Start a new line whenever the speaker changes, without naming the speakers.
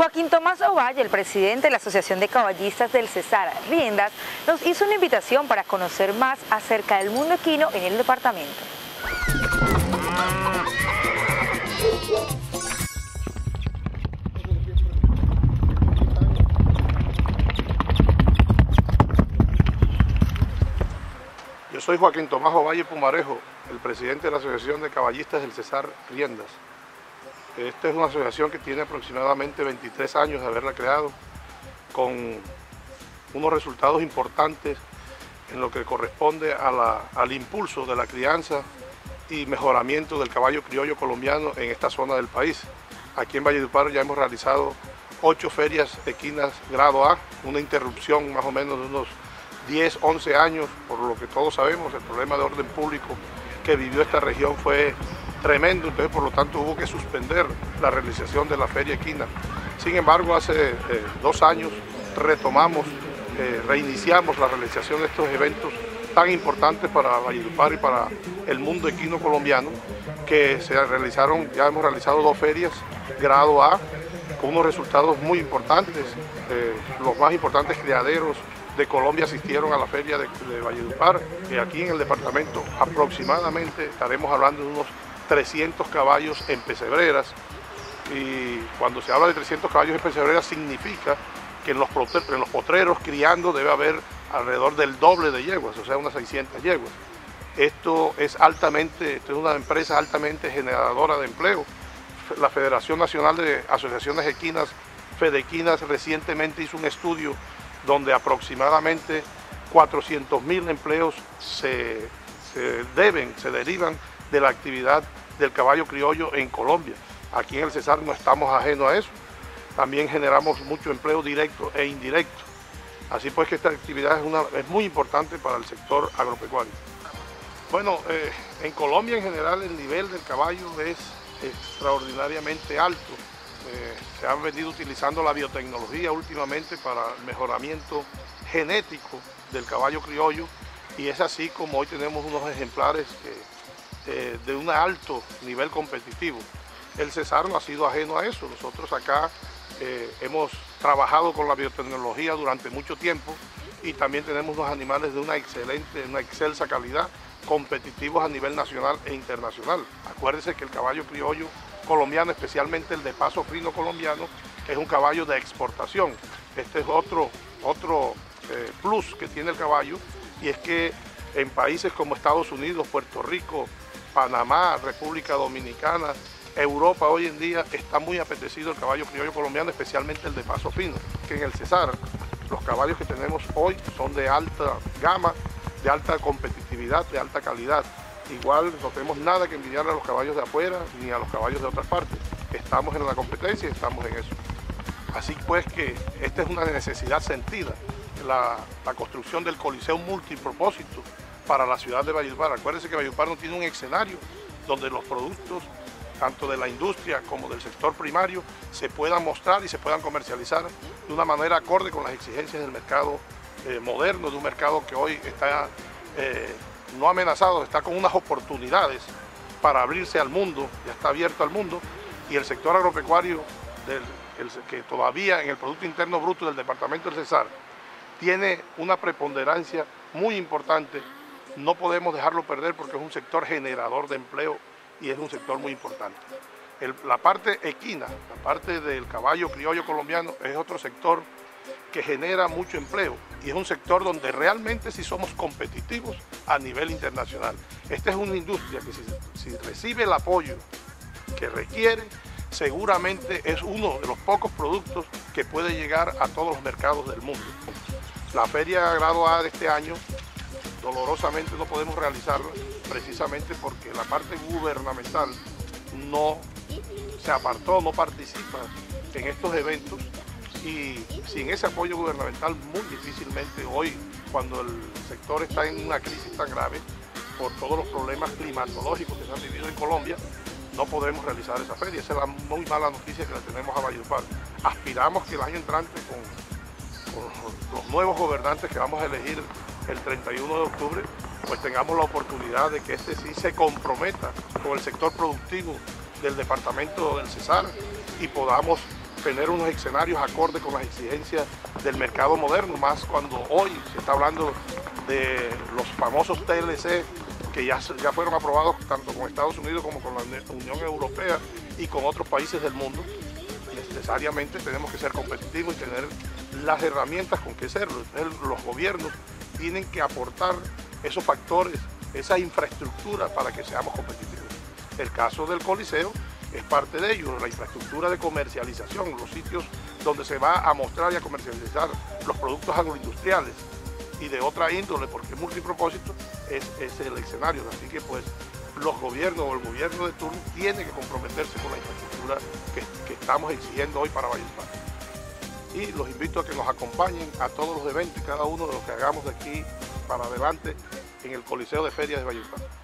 Joaquín Tomás Ovalle, el presidente de la Asociación de Caballistas del Cesar Riendas, nos hizo una invitación para conocer más acerca del mundo equino en el departamento.
Yo soy Joaquín Tomás Ovalle Pumarejo, el presidente de la Asociación de Caballistas del Cesar Riendas. Esta es una asociación que tiene aproximadamente 23 años de haberla creado, con unos resultados importantes en lo que corresponde al impulso de la crianza y mejoramiento del caballo criollo colombiano en esta zona del país. Aquí en Valledupar ya hemos realizado ocho ferias equinas grado A, una interrupción más o menos de unos 10, 11 años, por lo que todos sabemos, el problema de orden público que vivió esta región fue tremendo, entonces por lo tanto hubo que suspender la realización de la feria equina. Sin embargo, hace eh, dos años retomamos, eh, reiniciamos la realización de estos eventos tan importantes para Valledupar y para el mundo equino colombiano, que se realizaron, ya hemos realizado dos ferias, grado A, con unos resultados muy importantes, eh, los más importantes criaderos de Colombia asistieron a la feria de, de Valledupar, y aquí en el departamento aproximadamente estaremos hablando de unos 300 caballos en pesebreras, y cuando se habla de 300 caballos en pesebreras significa que en los, potreros criando debe haber alrededor del doble de yeguas, o sea, unas 600 yeguas. Esto es altamente, esto es una empresa altamente generadora de empleo. La Federación Nacional de Asociaciones Equinas, Fedequinas, recientemente hizo un estudio donde aproximadamente 400 mil empleos se, se, deben, se derivan de la actividad del caballo criollo en Colombia. Aquí en el Cesar no estamos ajenos a eso. También generamos mucho empleo directo e indirecto. Así pues que esta actividad es, una, es muy importante para el sector agropecuario. Bueno, eh, en Colombia en general el nivel del caballo es extraordinariamente alto. Eh, se han venido utilizando la biotecnología últimamente para el mejoramiento genético del caballo criollo y es así como hoy tenemos unos ejemplares que, eh, de un alto nivel competitivo. El Cesar no ha sido ajeno a eso. Nosotros acá eh, hemos trabajado con la biotecnología durante mucho tiempo y también tenemos unos animales de una excelente, una excelsa calidad, competitivos a nivel nacional e internacional. Acuérdense que el caballo criollo colombiano, especialmente el de paso fino colombiano, es un caballo de exportación. Este es otro, otro eh, plus que tiene el caballo y es que en países como Estados Unidos, Puerto Rico, Panamá, República Dominicana, Europa hoy en día está muy apetecido el caballo criollo colombiano, especialmente el de paso fino, que en el Cesar los caballos que tenemos hoy son de alta gama, de alta competitividad, de alta calidad. Igual no tenemos nada que envidiar a los caballos de afuera ni a los caballos de otras partes. Estamos en la competencia y estamos en eso. Así pues que esta es una necesidad sentida, la, construcción del coliseo multipropósito para la ciudad de Valledupar. Acuérdense que Valledupar no tiene un escenario donde los productos tanto de la industria como del sector primario, se puedan mostrar y se puedan comercializar de una manera acorde con las exigencias del mercado eh, moderno, de un mercado que hoy está eh, no amenazado, está con unas oportunidades para abrirse al mundo, ya está abierto al mundo, y el sector agropecuario, que todavía en el Producto Interno Bruto del Departamento del Cesar tiene una preponderancia muy importante, no podemos dejarlo perder porque es un sector generador de empleo y es un sector muy importante. La parte equina, la parte del caballo criollo colombiano es otro sector que genera mucho empleo y es un sector donde realmente sí somos competitivos a nivel internacional. Esta es una industria que si recibe el apoyo que requiere, seguramente es uno de los pocos productos que puede llegar a todos los mercados del mundo. La feria graduada de este año dolorosamente no podemos realizarla precisamente porque la parte gubernamental no se apartó, no participa en estos eventos y sin ese apoyo gubernamental muy difícilmente hoy, cuando el sector está en una crisis tan grave por todos los problemas climatológicos que se han vivido en Colombia, no podremos realizar esa feria. Esa es la muy mala noticia que la tenemos a Valledupar. Aspiramos que el año entrante con los nuevos gobernantes que vamos a elegir el 31 de octubre, pues tengamos la oportunidad de que este sí se comprometa con el sector productivo del departamento del Cesar y podamos tener unos escenarios acordes con las exigencias del mercado moderno, más cuando hoy se está hablando de los famosos TLC que ya, ya fueron aprobados tanto con Estados Unidos como con la Unión Europea y con otros países del mundo. Necesariamente tenemos que ser competitivos y tener las herramientas con que serlo. Los gobiernos tienen que aportar esos factores, esa infraestructura para que seamos competitivos. El caso del Coliseo es parte de ello, la infraestructura de comercialización, los sitios donde se va a mostrar y a comercializar los productos agroindustriales y de otra índole, porque multipropósito es, es el escenario. Así que pues los gobiernos o el gobierno de turno tiene que comprometerse con la infraestructura que, que estamos exigiendo hoy para Valledupar. Y los invito a que nos acompañen a todos los eventos y cada uno de los que hagamos de aquí para adelante en el Coliseo de Ferias de Valledupar.